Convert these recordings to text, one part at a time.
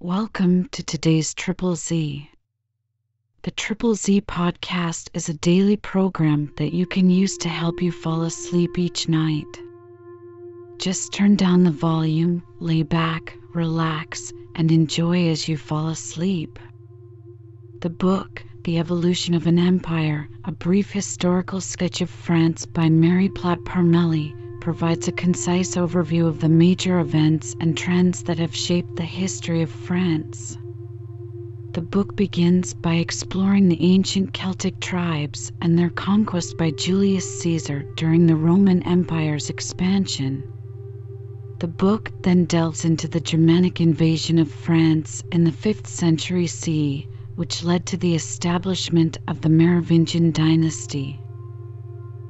Welcome to today's Triple Z. The Triple Z podcast is a daily program that you can use to help you fall asleep each night. Just turn down the volume, lay back, relax, and enjoy as you fall asleep. The book, The Evolution of an Empire A Brief Historical Sketch of France by Mary Platt Parmele provides a concise overview of the major events and trends that have shaped the history of France. The book begins by exploring the ancient Celtic tribes and their conquest by Julius Caesar during the Roman Empire's expansion. The book then delves into the Germanic invasion of France in the 5th century CE, which led to the establishment of the Merovingian dynasty.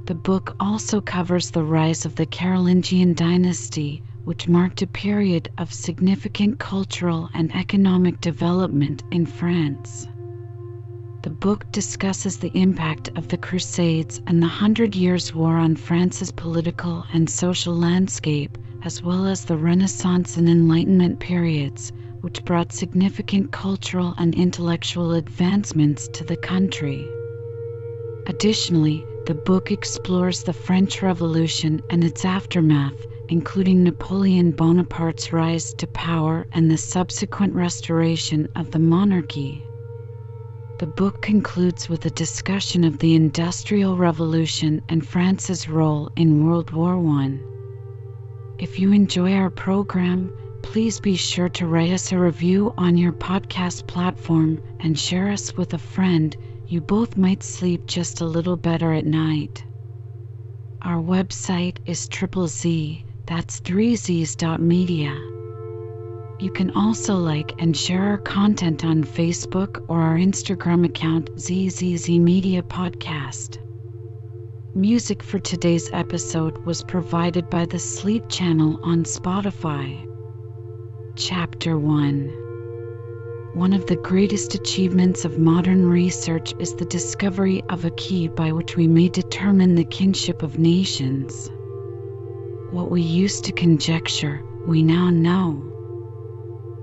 The book also covers the rise of the Carolingian dynasty, which marked a period of significant cultural and economic development in France. The book discusses the impact of the Crusades and the Hundred Years' War on France's political and social landscape, as well as the Renaissance and Enlightenment periods, which brought significant cultural and intellectual advancements to the country. Additionally, the book explores the French Revolution and its aftermath, including Napoleon Bonaparte's rise to power and the subsequent restoration of the monarchy. The book concludes with a discussion of the Industrial Revolution and France's role in World War I. If you enjoy our program, please be sure to write us a review on your podcast platform and share us with a friend you both might sleep just a little better at night. Our website is triple Z, that's 3z's.media. You can also like and share our content on Facebook or our Instagram account ZZZ Media Podcast. Music for today's episode was provided by the Sleep Channel on Spotify. Chapter 1 one of the greatest achievements of modern research is the discovery of a key by which we may determine the kinship of nations. What we used to conjecture, we now know.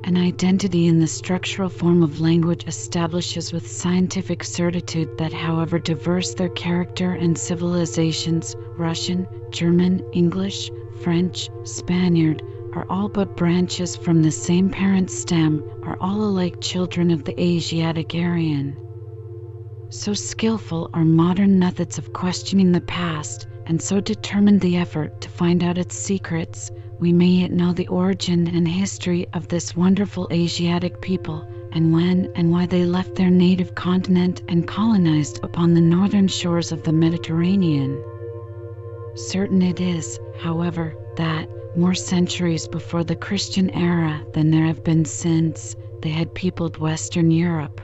An identity in the structural form of language establishes with scientific certitude that, however diverse their character and civilizations Russian, German, English, French, Spaniard are all but branches from the same parent stem, are all alike children of the Asiatic Aryan. So skillful are modern methods of questioning the past, and so determined the effort to find out its secrets, we may yet know the origin and history of this wonderful Asiatic people, and when and why they left their native continent and colonized upon the northern shores of the Mediterranean. Certain it is, however, that, more centuries before the Christian era than there have been since, they had peopled Western Europe.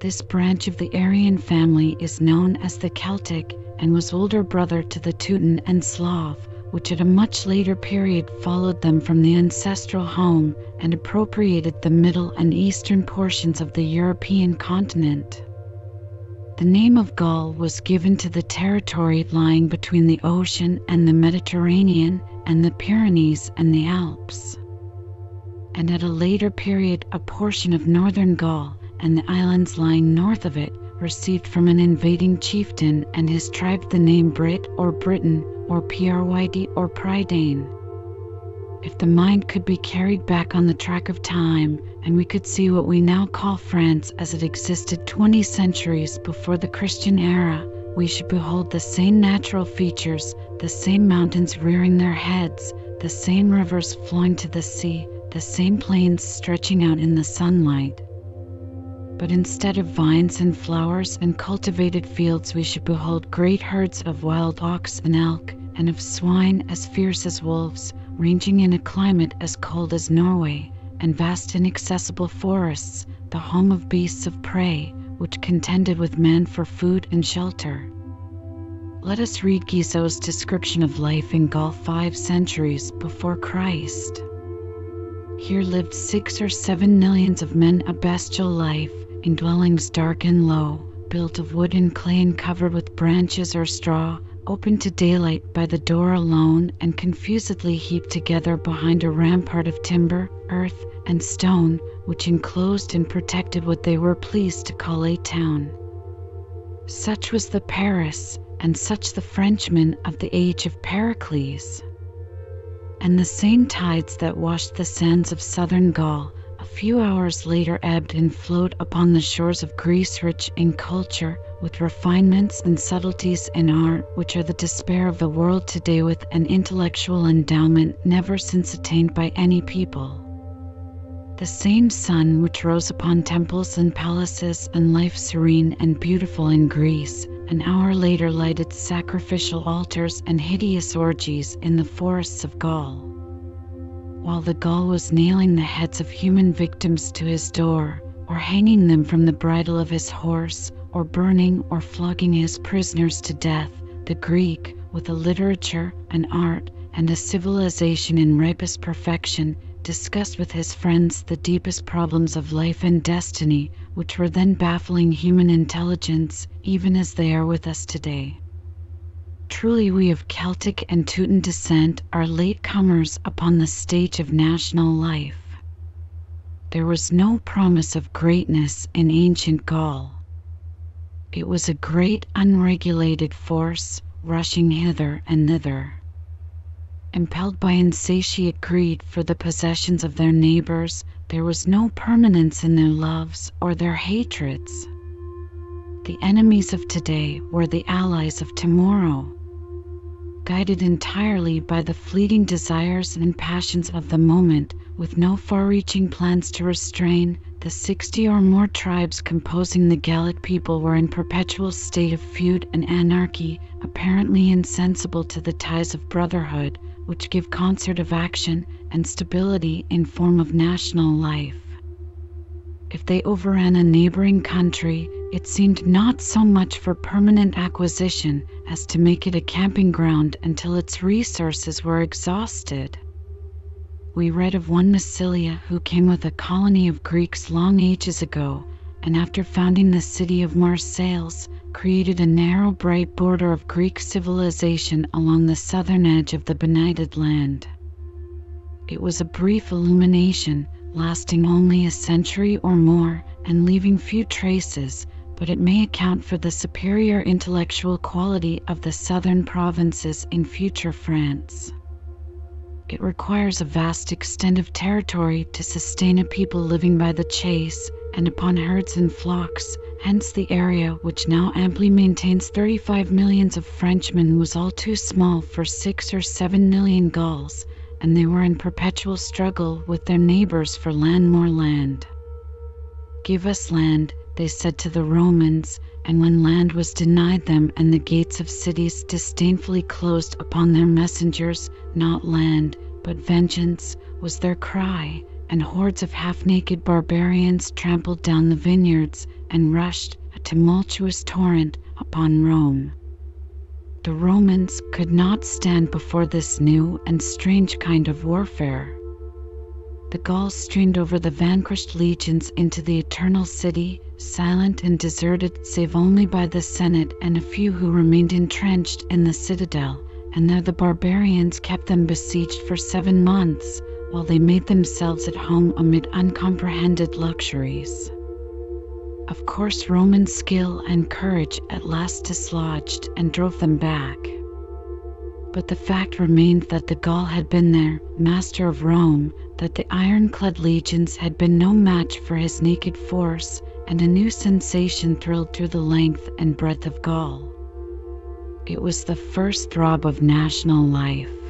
This branch of the Aryan family is known as the Celtic and was older brother to the Teuton and Slav, which at a much later period followed them from the ancestral home and appropriated the middle and eastern portions of the European continent. The name of Gaul was given to the territory lying between the ocean and the Mediterranean and the Pyrenees and the Alps. And at a later period, a portion of northern Gaul and the islands lying north of it received from an invading chieftain and his tribe the name Brit or Britain or Pryd or Prydain. If the mind could be carried back on the track of time and we could see what we now call France as it existed 20 centuries before the Christian era, we should behold the same natural features, the same mountains rearing their heads, the same rivers flowing to the sea, the same plains stretching out in the sunlight. But instead of vines and flowers and cultivated fields, we should behold great herds of wild ox and elk, and of swine as fierce as wolves, ranging in a climate as cold as Norway, and vast inaccessible forests, the home of beasts of prey which contended with men for food and shelter. Let us read Guizot's description of life in Gaul five centuries before Christ. Here lived six or seven millions of men a bestial life, in dwellings dark and low, built of wood and clay and covered with branches or straw, open to daylight by the door alone and confusedly heaped together behind a rampart of timber, earth, and stone, which enclosed and protected what they were pleased to call a town. Such was the Paris, and such the Frenchmen of the age of Pericles. And the same tides that washed the sands of southern Gaul a few hours later ebbed and flowed upon the shores of Greece rich in culture, with refinements and subtleties in art which are the despair of the world today with an intellectual endowment never since attained by any people. The same sun which rose upon temples and palaces and life serene and beautiful in Greece, an hour later lighted sacrificial altars and hideous orgies in the forests of Gaul. While the Gaul was nailing the heads of human victims to his door, or hanging them from the bridle of his horse, or burning or flogging his prisoners to death, the Greek, with a literature, an art, and a civilization in ripest perfection, discussed with his friends the deepest problems of life and destiny, which were then baffling human intelligence, even as they are with us today. Truly we of Celtic and Teuton descent are late comers upon the stage of national life. There was no promise of greatness in ancient Gaul. It was a great unregulated force rushing hither and thither. Impelled by insatiate greed for the possessions of their neighbors, there was no permanence in their loves or their hatreds. The enemies of today were the allies of tomorrow guided entirely by the fleeting desires and passions of the moment, with no far reaching plans to restrain, the sixty or more tribes composing the Gallic people were in perpetual state of feud and anarchy, apparently insensible to the ties of brotherhood, which give concert of action and stability in form of national life. If they overran a neighboring country, it seemed not so much for permanent acquisition as to make it a camping ground until its resources were exhausted. We read of one Massilia who came with a colony of Greeks long ages ago, and after founding the city of Marseilles, created a narrow bright border of Greek civilization along the southern edge of the benighted land. It was a brief illumination, lasting only a century or more, and leaving few traces, but it may account for the superior intellectual quality of the southern provinces in future France. It requires a vast extent of territory to sustain a people living by the chase and upon herds and flocks, hence the area which now amply maintains 35 millions of Frenchmen was all too small for 6 or 7 million Gauls, and they were in perpetual struggle with their neighbors for land more land. Give us land, they said to the Romans, and when land was denied them and the gates of cities disdainfully closed upon their messengers, not land, but vengeance, was their cry, and hordes of half naked barbarians trampled down the vineyards and rushed, a tumultuous torrent, upon Rome. The Romans could not stand before this new and strange kind of warfare. The Gauls streamed over the vanquished legions into the Eternal City, silent and deserted save only by the Senate and a few who remained entrenched in the citadel, and there the barbarians kept them besieged for seven months, while they made themselves at home amid uncomprehended luxuries. Of course, Roman skill and courage at last dislodged and drove them back. But the fact remained that the Gaul had been there, master of Rome, that the ironclad legions had been no match for his naked force, and a new sensation thrilled through the length and breadth of Gaul. It was the first throb of national life.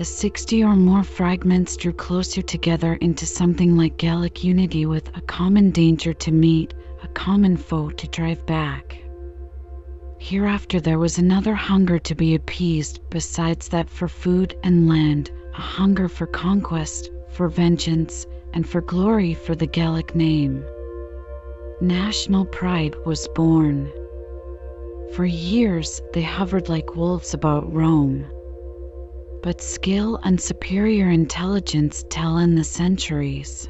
The 60 or more fragments drew closer together into something like Gallic unity with a common danger to meet, a common foe to drive back. Hereafter there was another hunger to be appeased besides that for food and land, a hunger for conquest, for vengeance, and for glory for the Gallic name. National pride was born. For years they hovered like wolves about Rome. But skill and superior intelligence tell in the centuries.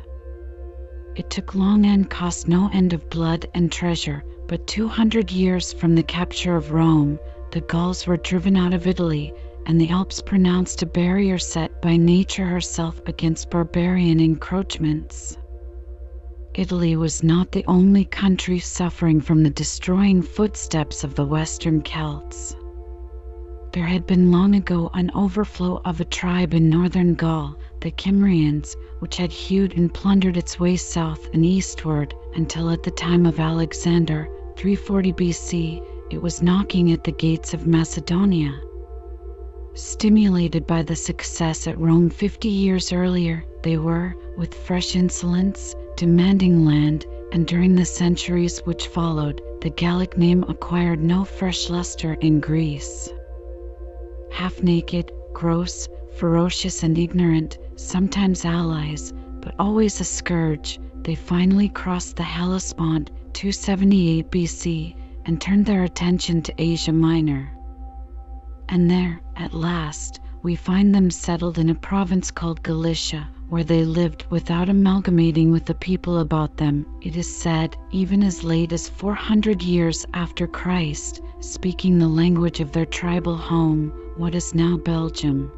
It took long and cost no end of blood and treasure but 200 years from the capture of Rome, the Gauls were driven out of Italy and the Alps pronounced a barrier set by nature herself against barbarian encroachments. Italy was not the only country suffering from the destroying footsteps of the Western Celts. There had been long ago an overflow of a tribe in northern Gaul, the Cimmerians, which had hewed and plundered its way south and eastward until at the time of Alexander, 340 BC, it was knocking at the gates of Macedonia. Stimulated by the success at Rome 50 years earlier, they were, with fresh insolence, demanding land, and during the centuries which followed, the Gallic name acquired no fresh luster in Greece. Half naked, gross, ferocious, and ignorant, sometimes allies, but always a scourge, they finally crossed the Hellespont 278 BC and turned their attention to Asia Minor. And there, at last, we find them settled in a province called Galatia, where they lived without amalgamating with the people about them, it is said, even as late as 400 years after Christ, speaking the language of their tribal home, what is now Belgium.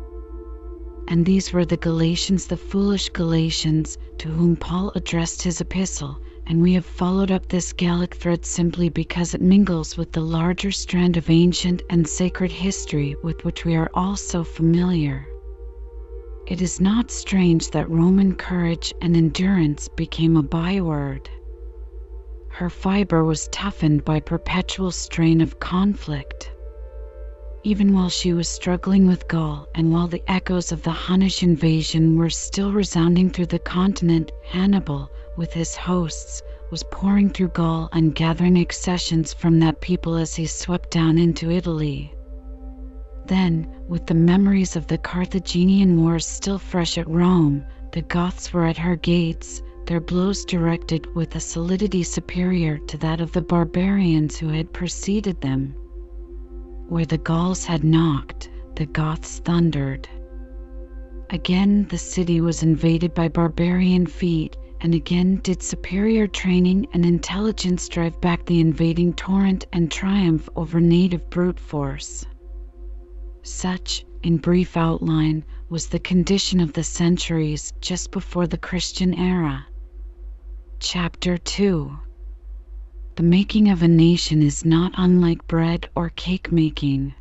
And these were the Galatians, the foolish Galatians, to whom Paul addressed his epistle, and we have followed up this Gallic thread simply because it mingles with the larger strand of ancient and sacred history with which we are all so familiar. It is not strange that Roman courage and endurance became a byword. Her fiber was toughened by perpetual strain of conflict. Even while she was struggling with Gaul, and while the echoes of the Hunnish invasion were still resounding through the continent, Hannibal, with his hosts, was pouring through Gaul and gathering accessions from that people as he swept down into Italy. Then, with the memories of the Carthaginian wars still fresh at Rome, the Goths were at her gates, their blows directed with a solidity superior to that of the barbarians who had preceded them. Where the Gauls had knocked, the Goths thundered. Again the city was invaded by barbarian feet, and again did superior training and intelligence drive back the invading torrent and triumph over native brute force. Such, in brief outline, was the condition of the centuries just before the Christian era. Chapter 2 The making of a nation is not unlike bread or cake making.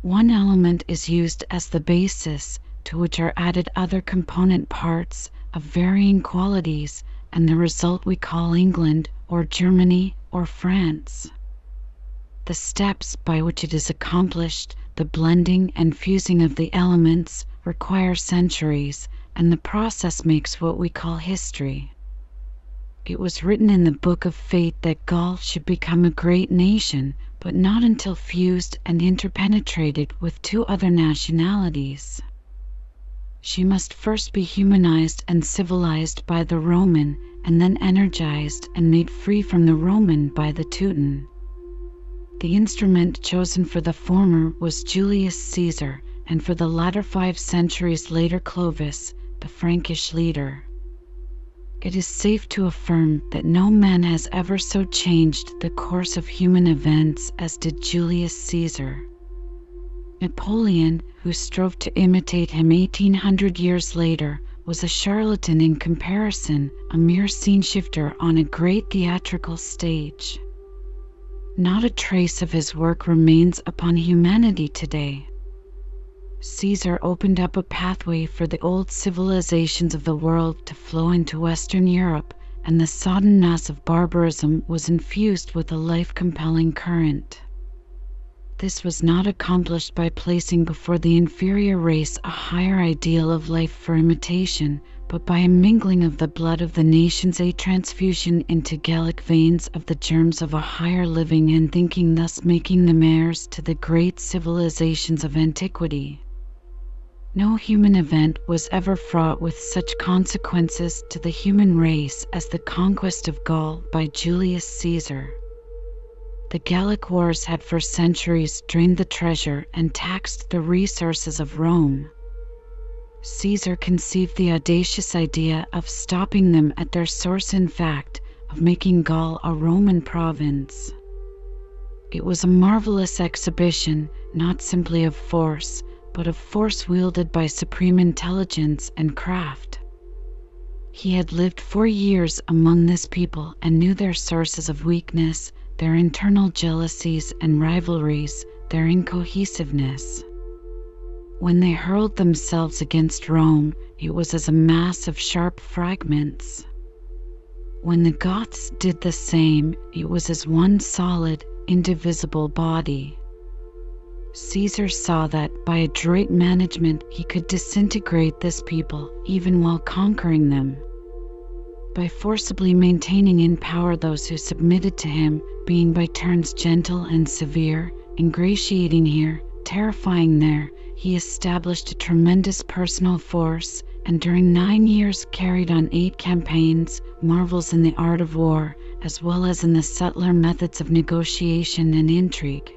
One element is used as the basis, to which are added other component parts of varying qualities, and the result we call England, or Germany, or France. The steps by which it is accomplished, the blending and fusing of the elements, require centuries, and the process makes what we call history. It was written in the book of fate that Gaul should become a great nation, but not until fused and interpenetrated with two other nationalities. She must first be humanized and civilized by the Roman, and then energized and made free from the Roman by the Teuton. The instrument chosen for the former was Julius Caesar, and for the latter five centuries later Clovis, the Frankish leader. It is safe to affirm that no man has ever so changed the course of human events as did Julius Caesar. Napoleon, who strove to imitate him 1800 years later, was a charlatan in comparison, a mere scene shifter on a great theatrical stage. Not a trace of his work remains upon humanity today. Caesar opened up a pathway for the old civilizations of the world to flow into Western Europe, and the sodden mass of barbarism was infused with a life compelling current. This was not accomplished by placing before the inferior race a higher ideal of life for imitation, but by a mingling of the blood of the nations, a transfusion into Gallic veins of the germs of a higher living and thinking, thus making them heirs to the great civilizations of antiquity. No human event was ever fraught with such consequences to the human race as the conquest of Gaul by Julius Caesar. The Gallic Wars had for centuries drained the treasure and taxed the resources of Rome. Caesar conceived the audacious idea of stopping them at their source, in fact, of making Gaul a Roman province. It was a marvelous exhibition, not simply of force, but of force wielded by supreme intelligence and craft. He had lived for years among this people and knew their sources of weakness, their internal jealousies and rivalries, their incohesiveness. When they hurled themselves against Rome, it was as a mass of sharp fragments. When the Goths did the same, it was as one solid, indivisible body. Caesar saw that by adroit management he could disintegrate this people even while conquering them. By forcibly maintaining in power those who submitted to him, being by turns gentle and severe, ingratiating here, terrifying there, he established a tremendous personal force and during nine years carried on eight campaigns, marvels in the art of war, as well as in the subtler methods of negotiation and intrigue.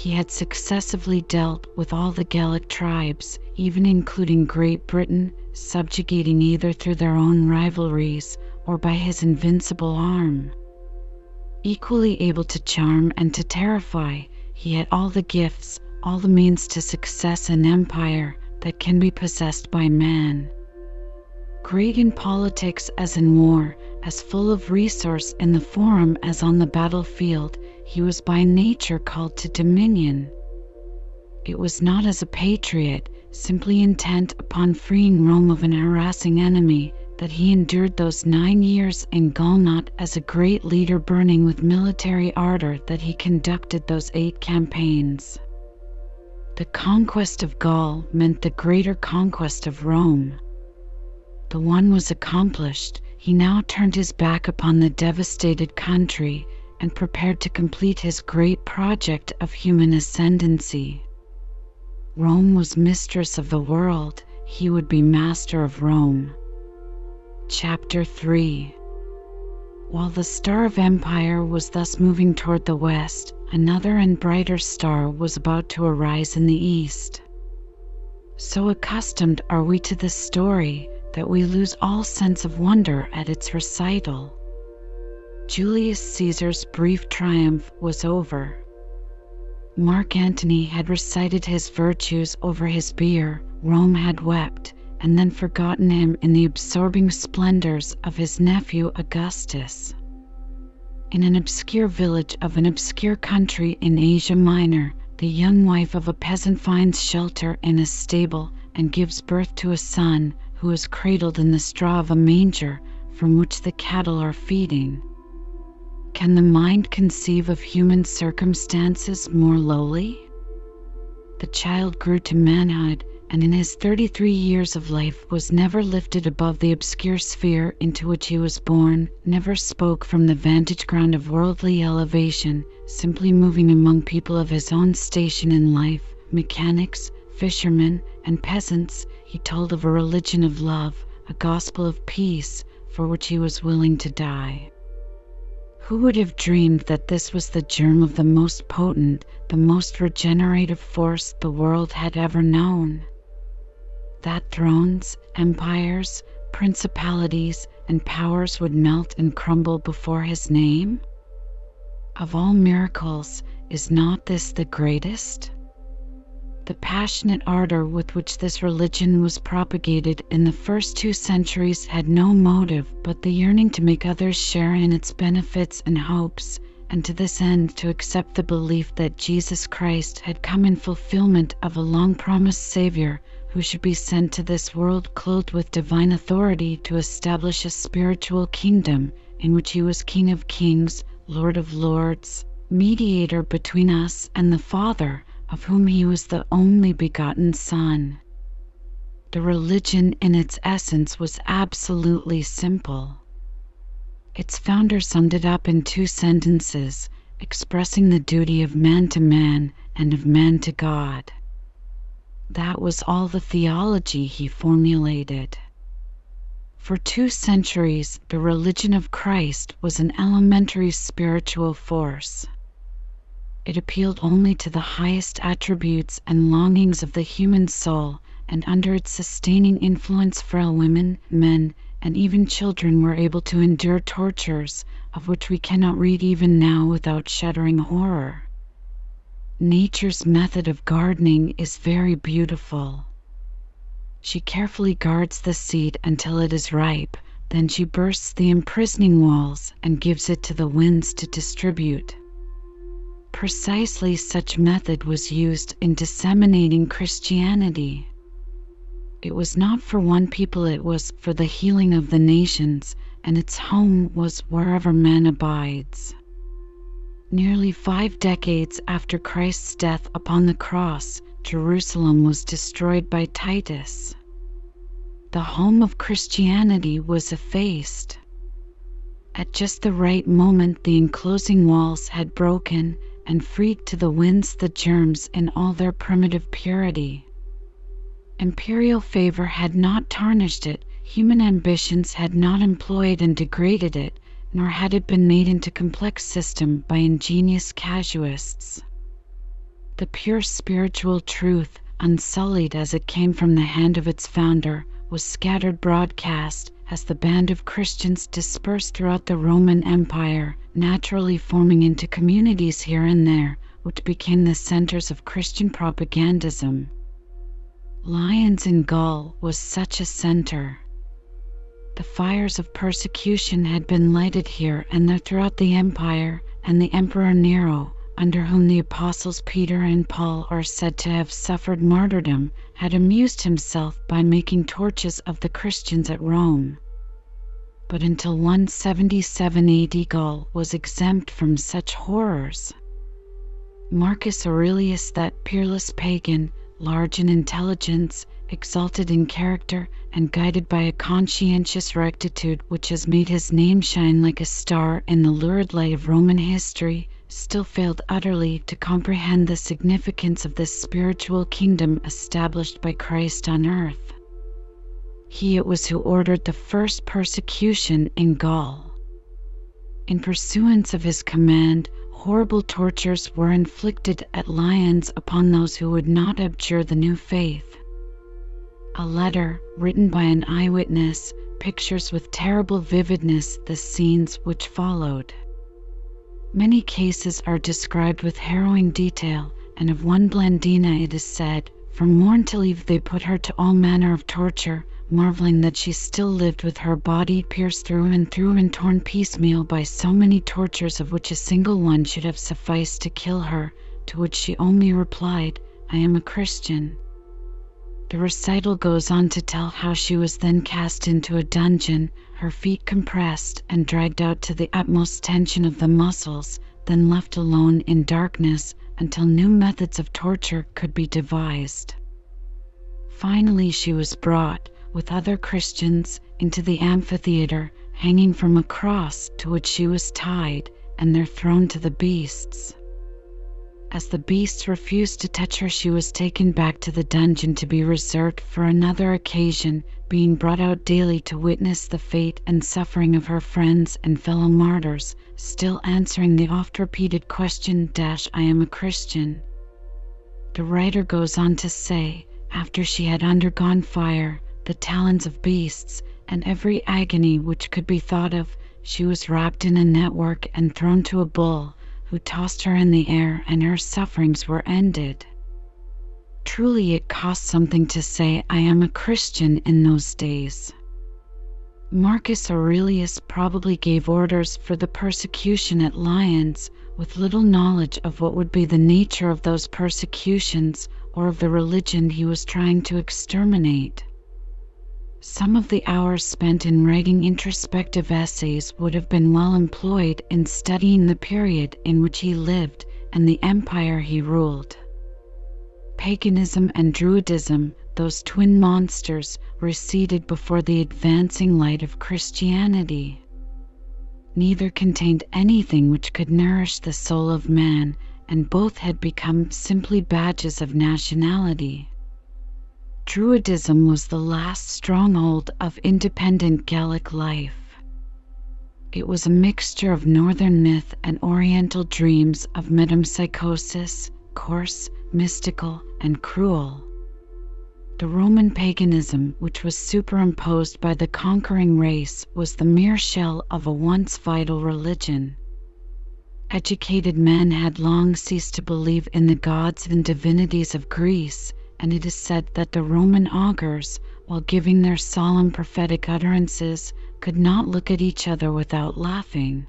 He had successively dealt with all the Gallic tribes, even including Great Britain, subjugating either through their own rivalries or by his invincible arm. Equally able to charm and to terrify, he had all the gifts, all the means to success and empire that can be possessed by man. Great in politics as in war, as full of resource in the forum as on the battlefield, he was by nature called to dominion. It was not as a patriot, simply intent upon freeing Rome of an harassing enemy, that he endured those nine years in Gaul, not as a great leader burning with military ardor that he conducted those eight campaigns. The conquest of Gaul meant the greater conquest of Rome. The one was accomplished, he now turned his back upon the devastated country and prepared to complete his great project of human ascendancy. Rome was mistress of the world, he would be master of Rome. Chapter 3 While the star of empire was thus moving toward the west, another and brighter star was about to arise in the east. So accustomed are we to this story that we lose all sense of wonder at its recital. Julius Caesar's brief triumph was over. Mark Antony had recited his virtues over his bier, Rome had wept, and then forgotten him in the absorbing splendors of his nephew Augustus. In an obscure village of an obscure country in Asia Minor, the young wife of a peasant finds shelter in a stable and gives birth to a son who is cradled in the straw of a manger from which the cattle are feeding. Can the mind conceive of human circumstances more lowly? The child grew to manhood, and in his thirty three years of life was never lifted above the obscure sphere into which he was born, never spoke from the vantage ground of worldly elevation, simply moving among people of his own station in life, mechanics, fishermen, and peasants, he told of a religion of love, a gospel of peace, for which he was willing to die. Who would have dreamed that this was the germ of the most potent, the most regenerative force the world had ever known? That thrones, empires, principalities, and powers would melt and crumble before his name? Of all miracles, is not this the greatest? The passionate ardor with which this religion was propagated in the first two centuries had no motive but the yearning to make others share in its benefits and hopes, and to this end to accept the belief that Jesus Christ had come in fulfillment of a long promised Savior who should be sent to this world clothed with divine authority to establish a spiritual kingdom in which he was King of kings, Lord of lords, mediator between us and the Father of whom he was the only begotten Son. The religion in its essence was absolutely simple. Its founder summed it up in two sentences, expressing the duty of man to man and of man to God. That was all the theology he formulated. For two centuries, the religion of Christ was an elementary spiritual force. It appealed only to the highest attributes and longings of the human soul, and under its sustaining influence frail women, men, and even children were able to endure tortures of which we cannot read even now without shuddering horror. Nature's method of gardening is very beautiful. She carefully guards the seed until it is ripe, then she bursts the imprisoning walls and gives it to the winds to distribute. Precisely such method was used in disseminating Christianity. It was not for one people, it was for the healing of the nations, and its home was wherever man abides. Nearly five decades after Christ's death upon the cross, Jerusalem was destroyed by Titus. The home of Christianity was effaced. At just the right moment, the enclosing walls had broken and freed to the winds the germs in all their primitive purity. Imperial favor had not tarnished it, human ambitions had not employed and degraded it, nor had it been made into complex system by ingenious casuists. The pure spiritual truth, unsullied as it came from the hand of its founder, was scattered broadcast as the band of Christians dispersed throughout the Roman Empire, naturally forming into communities here and there, which became the centers of Christian propagandism. Lyons in Gaul was such a center. The fires of persecution had been lighted here and there throughout the empire, and the Emperor Nero, under whom the apostles Peter and Paul are said to have suffered martyrdom, had amused himself by making torches of the Christians at Rome. But until 177 AD, Gaul was exempt from such horrors. Marcus Aurelius, that peerless pagan, large in intelligence, exalted in character, and guided by a conscientious rectitude which has made his name shine like a star in the lurid light of Roman history, still failed utterly to comprehend the significance of this spiritual kingdom established by Christ on earth. He it was who ordered the first persecution in Gaul. In pursuance of his command, horrible tortures were inflicted at Lyons upon those who would not abjure the new faith. A letter, written by an eyewitness, pictures with terrible vividness the scenes which followed. Many cases are described with harrowing detail, and of one Blandina it is said, From morn till eve they put her to all manner of torture, marveling that she still lived with her body pierced through and through and torn piecemeal by so many tortures of which a single one should have sufficed to kill her, to which she only replied, I am a Christian. The recital goes on to tell how she was then cast into a dungeon, her feet compressed and dragged out to the utmost tension of the muscles, then left alone in darkness until new methods of torture could be devised. Finally, she was brought, with other Christians into the amphitheater, hanging from a cross to which she was tied, and there thrown to the beasts. As the beasts refused to touch her, she was taken back to the dungeon to be reserved for another occasion, being brought out daily to witness the fate and suffering of her friends and fellow martyrs, still answering the oft repeated question I am a Christian. The writer goes on to say, after she had undergone fire, the talons of beasts, and every agony which could be thought of, she was wrapped in a network and thrown to a bull, who tossed her in the air, and her sufferings were ended. Truly, it cost something to say, I am a Christian in those days. Marcus Aurelius probably gave orders for the persecution at Lyons, with little knowledge of what would be the nature of those persecutions or of the religion he was trying to exterminate. Some of the hours spent in writing introspective essays would have been well employed in studying the period in which he lived and the empire he ruled. Paganism and Druidism, those twin monsters, receded before the advancing light of Christianity. Neither contained anything which could nourish the soul of man, and both had become simply badges of nationality. Druidism was the last stronghold of independent Gallic life. It was a mixture of northern myth and oriental dreams of metempsychosis, coarse, mystical, and cruel. The Roman paganism, which was superimposed by the conquering race, was the mere shell of a once vital religion. Educated men had long ceased to believe in the gods and divinities of Greece, and it is said that the Roman augurs, while giving their solemn prophetic utterances, could not look at each other without laughing.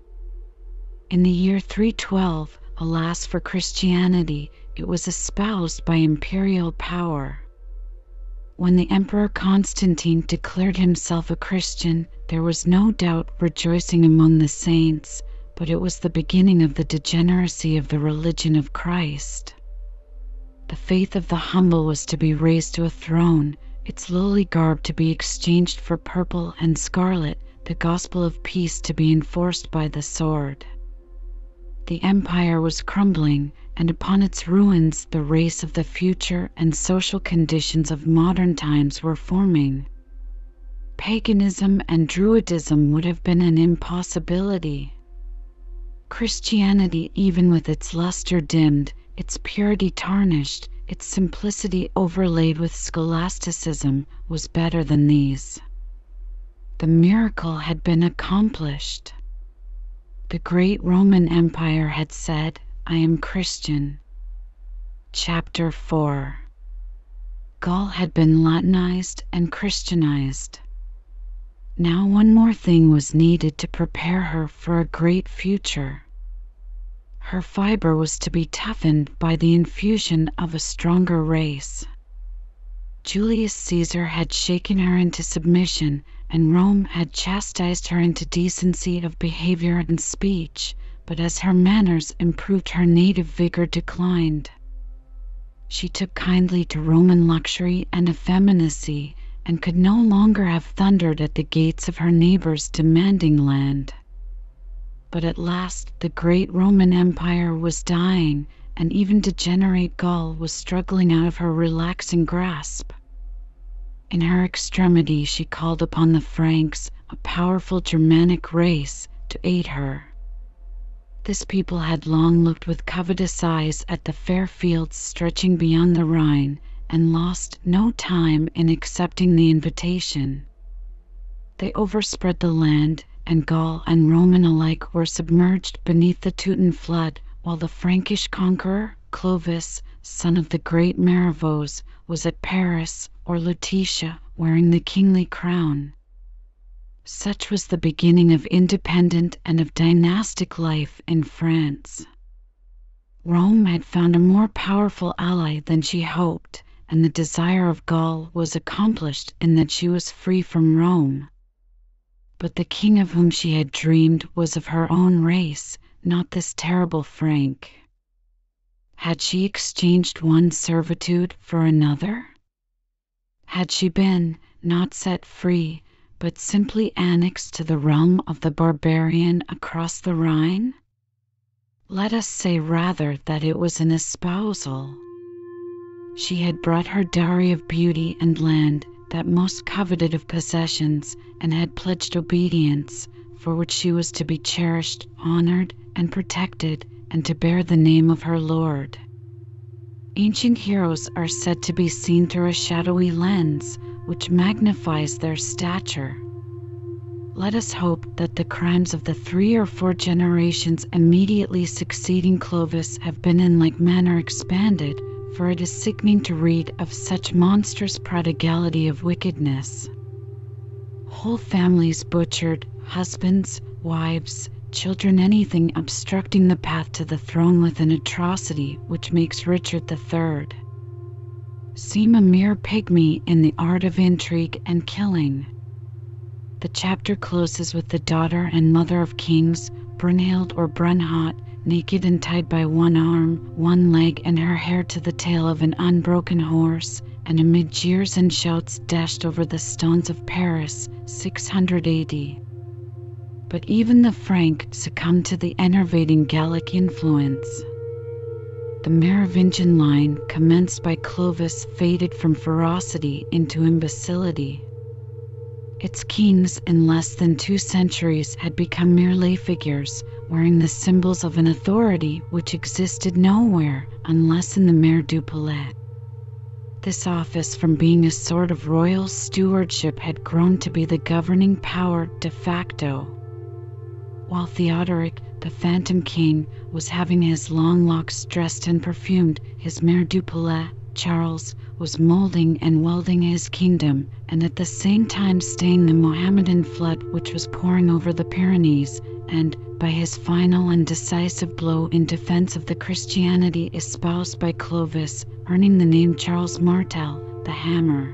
In the year 312, alas for Christianity, it was espoused by imperial power. When the Emperor Constantine declared himself a Christian, there was no doubt rejoicing among the saints, but it was the beginning of the degeneracy of the religion of Christ. The faith of the humble was to be raised to a throne, its lowly garb to be exchanged for purple and scarlet, the gospel of peace to be enforced by the sword. The empire was crumbling, and upon its ruins the race of the future and social conditions of modern times were forming. Paganism and Druidism would have been an impossibility. Christianity, even with its luster dimmed, its purity tarnished, its simplicity overlaid with scholasticism, was better than these. The miracle had been accomplished. The great Roman Empire had said, I am Christian. Chapter 4 Gaul had been Latinized and Christianized. Now one more thing was needed to prepare her for a great future. Her fiber was to be toughened by the infusion of a stronger race. Julius Caesar had shaken her into submission and Rome had chastised her into decency of behavior and speech, but as her manners improved her native vigor declined. She took kindly to Roman luxury and effeminacy, and could no longer have thundered at the gates of her neighbors demanding land. But at last the great Roman Empire was dying, and even degenerate Gaul was struggling out of her relaxing grasp. In her extremity she called upon the Franks, a powerful Germanic race, to aid her. This people had long looked with covetous eyes at the fair fields stretching beyond the Rhine, and lost no time in accepting the invitation. They overspread the land, and Gaul and Roman alike were submerged beneath the Teuton flood, while the Frankish conqueror, Clovis, son of the great Marivaux, was at Paris or Lutetia, wearing the kingly crown. Such was the beginning of independent and of dynastic life in France. Rome had found a more powerful ally than she hoped, and the desire of Gaul was accomplished in that she was free from Rome. But the king of whom she had dreamed was of her own race, not this terrible Frank. Had she exchanged one servitude for another? Had she been, not set free, but simply annexed to the realm of the barbarian across the Rhine? Let us say rather that it was an espousal. She had brought her dowry of beauty and land, that most coveted of possessions, and had pledged obedience, for which she was to be cherished, honored, and protected, and to bear the name of her Lord. Ancient heroes are said to be seen through a shadowy lens, which magnifies their stature. Let us hope that the crimes of the three or four generations immediately succeeding Clovis have been in like manner expanded, for it is sickening to read of such monstrous prodigality of wickedness. Whole families butchered, husbands, wives, children anything obstructing the path to the throne with an atrocity which makes Richard III seem a mere pygmy in the art of intrigue and killing. The chapter closes with the daughter and mother of kings, Brunhild or Brunehaut, naked and tied by one arm, one leg, and her hair to the tail of an unbroken horse, and amid jeers and shouts dashed over the stones of Paris, 600 AD but even the Frank succumbed to the enervating Gallic influence. The Merovingian line, commenced by Clovis, faded from ferocity into imbecility. Its kings, in less than two centuries, had become mere lay figures, wearing the symbols of an authority which existed nowhere unless in the Maire du Palais. This office, from being a sort of royal stewardship, had grown to be the governing power de facto. While Theodoric, the Phantom King, was having his long locks dressed and perfumed, his Maire du Palais, Charles, was molding and welding his kingdom, and at the same time staying the Mohammedan flood which was pouring over the Pyrenees, and, by his final and decisive blow in defense of the Christianity espoused by Clovis, earning the name Charles Martel, the Hammer.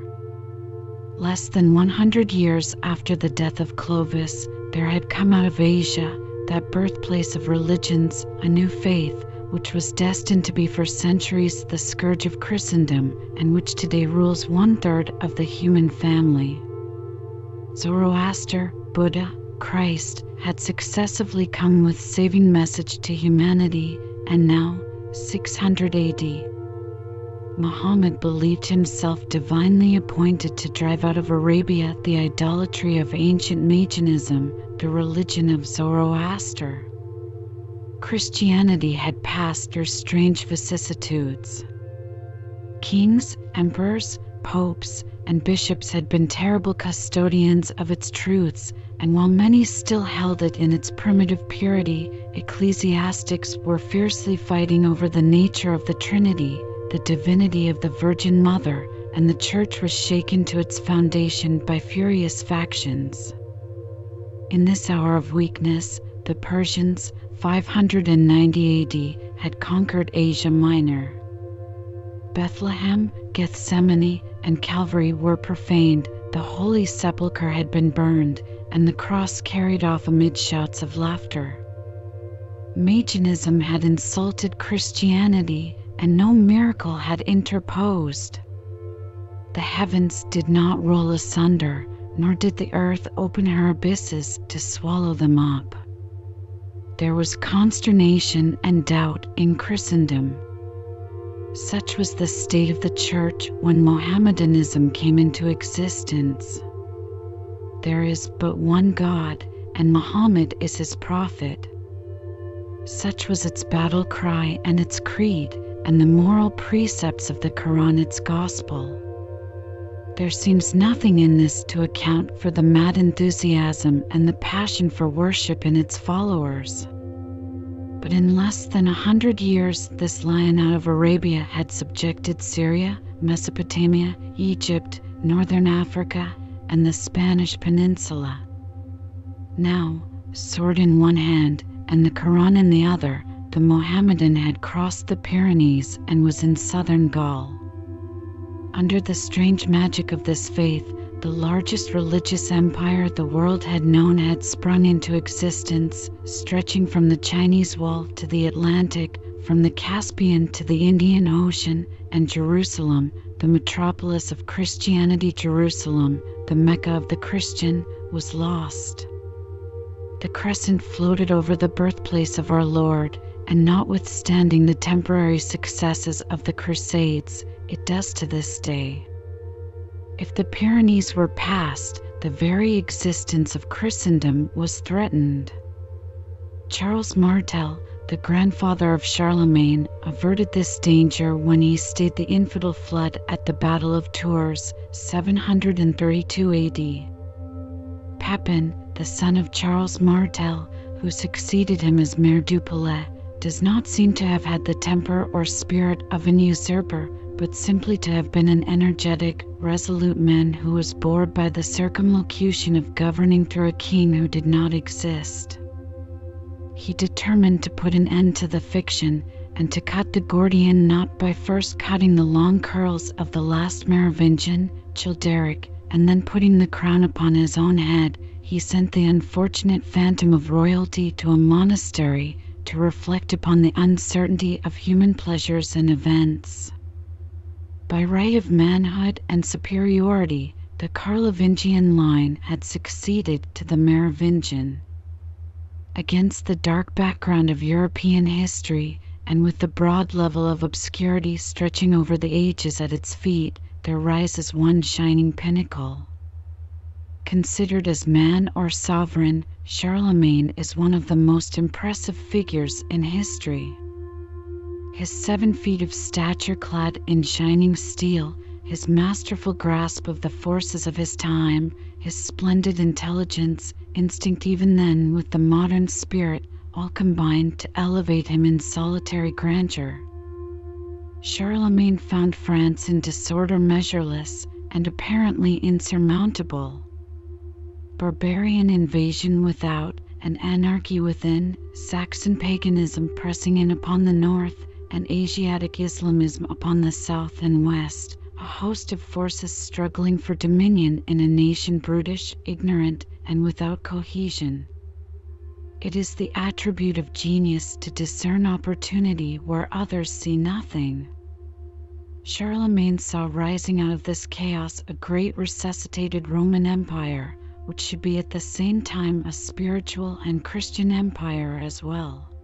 Less than 100 years after the death of Clovis, there had come out of Asia, that birthplace of religions, a new faith, which was destined to be for centuries the scourge of Christendom, and which today rules one third of the human family. Zoroaster, Buddha, Christ had successively come with saving message to humanity, and now, 600 AD, Muhammad believed himself divinely appointed to drive out of Arabia the idolatry of ancient Magianism, the religion of Zoroaster. Christianity had passed through strange vicissitudes. Kings, emperors, popes, and bishops had been terrible custodians of its truths, and while many still held it in its primitive purity, ecclesiastics were fiercely fighting over the nature of the Trinity, the divinity of the Virgin Mother, and the Church was shaken to its foundation by furious factions. In this hour of weakness, the Persians, 590 AD, had conquered Asia Minor. Bethlehem, Gethsemane, and Calvary were profaned, the Holy Sepulchre had been burned, and the cross carried off amid shouts of laughter. Magianism had insulted Christianity, and no miracle had interposed. The heavens did not roll asunder, nor did the earth open her abysses to swallow them up there was consternation and doubt in Christendom. Such was the state of the Church when Mohammedanism came into existence. There is but one God, and Muhammad is his prophet. Such was its battle cry and its creed, and the moral precepts of the Quran its gospel. There seems nothing in this to account for the mad enthusiasm and the passion for worship in its followers. But in less than a hundred years, this lion out of Arabia had subjected Syria, Mesopotamia, Egypt, northern Africa, and the Spanish peninsula. Now, sword in one hand and the Koran in the other, the Mohammedan had crossed the Pyrenees and was in southern Gaul. Under the strange magic of this faith, the largest religious empire the world had known had sprung into existence, stretching from the Chinese Wall to the Atlantic, from the Caspian to the Indian Ocean, and Jerusalem, the metropolis of Christianity, Jerusalem, the Mecca of the Christian, was lost. The crescent floated over the birthplace of our Lord, and notwithstanding the temporary successes of the Crusades, it does to this day. If the Pyrenees were passed, the very existence of Christendom was threatened. Charles Martel, the grandfather of Charlemagne, averted this danger when he stayed the infidel flood at the Battle of Tours, 732 AD. Pepin, the son of Charles Martel, who succeeded him as Maire du Palais, does not seem to have had the temper or spirit of an usurper, but simply to have been an energetic, resolute man who was bored by the circumlocution of governing through a king who did not exist. He determined to put an end to the fiction and to cut the Gordian knot by first cutting the long curls of the last Merovingian, Childeric, and then putting the crown upon his own head, he sent the unfortunate phantom of royalty to a monastery to reflect upon the uncertainty of human pleasures and events. By right of manhood and superiority, the Carlovingian line had succeeded to the Merovingian. Against the dark background of European history, and with the broad level of obscurity stretching over the ages at its feet, there rises one shining pinnacle. Considered as man or sovereign, Charlemagne is one of the most impressive figures in history. His seven feet of stature clad in shining steel, his masterful grasp of the forces of his time, his splendid intelligence, instinct even then with the modern spirit, all combined to elevate him in solitary grandeur. Charlemagne found France in disorder measureless and apparently insurmountable. Barbarian invasion without and anarchy within, Saxon paganism pressing in upon the north, and Asiatic Islamism upon the south and west, a host of forces struggling for dominion in a nation brutish, ignorant, and without cohesion. It is the attribute of genius to discern opportunity where others see nothing. Charlemagne saw rising out of this chaos a great resuscitated Roman Empire, which should be at the same time a spiritual and Christian empire as well.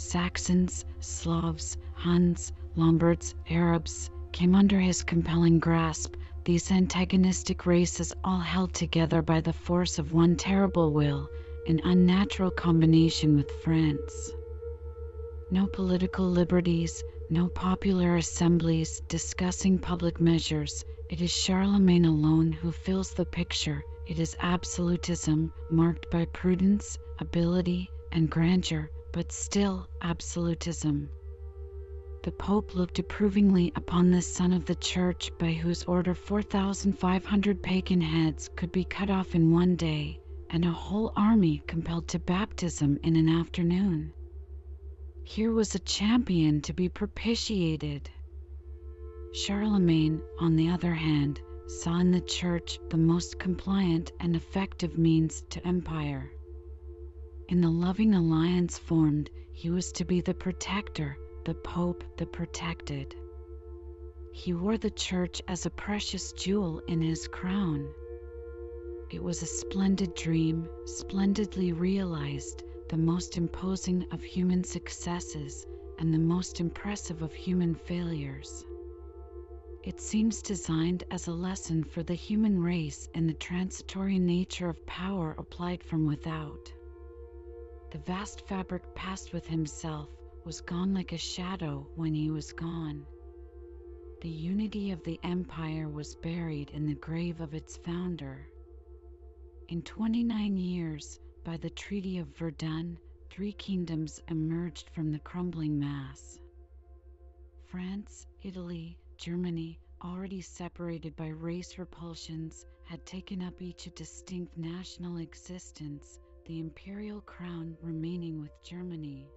Saxons, Slavs, Huns, Lombards, Arabs came under his compelling grasp, these antagonistic races all held together by the force of one terrible will, in unnatural combination with France. No political liberties, no popular assemblies discussing public measures. It is Charlemagne alone who fills the picture. It is absolutism, marked by prudence, ability, and grandeur, but still absolutism. The Pope looked approvingly upon this son of the Church, by whose order 4,500 pagan heads could be cut off in one day, and a whole army compelled to baptism in an afternoon. Here was a champion to be propitiated. Charlemagne, on the other hand, saw in the Church the most compliant and effective means to empire. In the loving alliance formed, he was to be the protector, the Pope the protected. He wore the Church as a precious jewel in his crown. It was a splendid dream, splendidly realized, the most imposing of human successes and the most impressive of human failures. It seems designed as a lesson for the human race in the transitory nature of power applied from without. The vast fabric passed with himself was gone like a shadow when he was gone. The unity of the empire was buried in the grave of its founder. In 29 years, by the Treaty of Verdun, three kingdoms emerged from the crumbling mass. France, Italy, Germany, already separated by race repulsions, had taken up each a distinct national existence, the imperial crown remaining with Germany.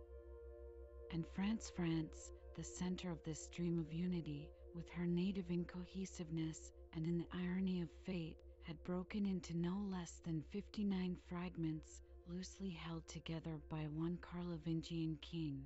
And France, France, the center of this dream of unity, with her native incohesiveness and in the irony of fate, had broken into no less than 59 fragments loosely held together by one Carlovingian king.